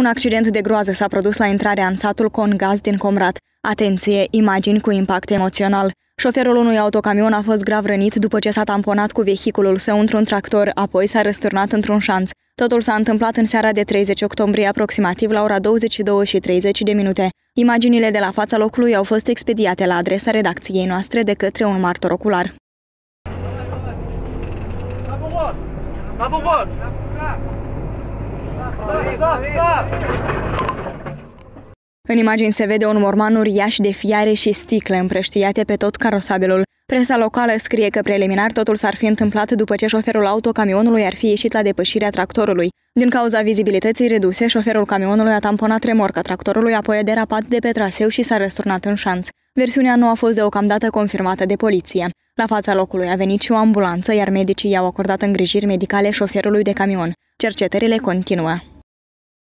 Un accident de groază s-a produs la intrarea în satul Congaz din Comrat. Atenție, imagini cu impact emoțional. Șoferul unui autocamion a fost grav rănit după ce s-a tamponat cu vehiculul său într-un tractor, apoi s-a răsturnat într-un șanț. Totul s-a întâmplat în seara de 30 octombrie, aproximativ la ora 22 și 30 de minute. Imaginile de la fața locului au fost expediate la adresa redacției noastre de către un martor ocular. În imagini se vede un morman uriaș de fiare și sticle împrăștiate pe tot carosabilul. Presa locală scrie că preliminar totul s-ar fi întâmplat după ce șoferul autocamionului ar fi ieșit la depășirea tractorului. Din cauza vizibilității reduse, șoferul camionului a tamponat remorca tractorului, apoi a derapat de pe traseu și s-a răsturnat în șanț. Versiunea nu a fost deocamdată confirmată de poliție. La fața locului a venit și o ambulanță, iar medicii i-au acordat îngrijiri medicale șoferului de camion. Cercetările continuă.